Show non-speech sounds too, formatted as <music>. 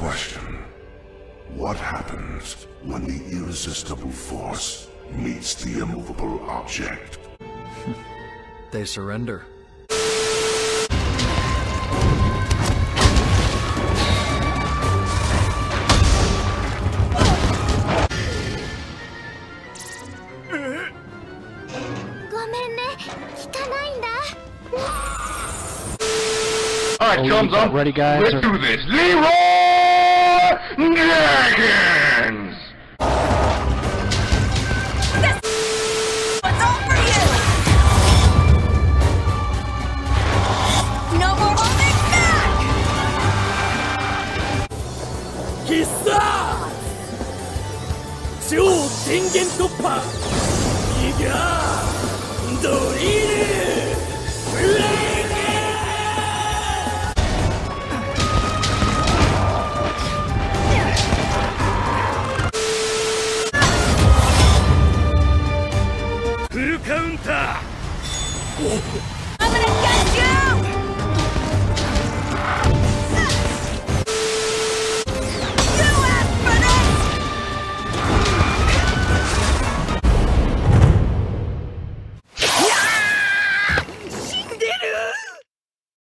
question. What happens when the irresistible force meets the immovable object? <laughs> they surrender. Alright, oh, chums, I'm ready, guys. Let's or... do this. Leeroy! Dragons! What's all for you? No more holding back! 必杀超电源突破 Oh.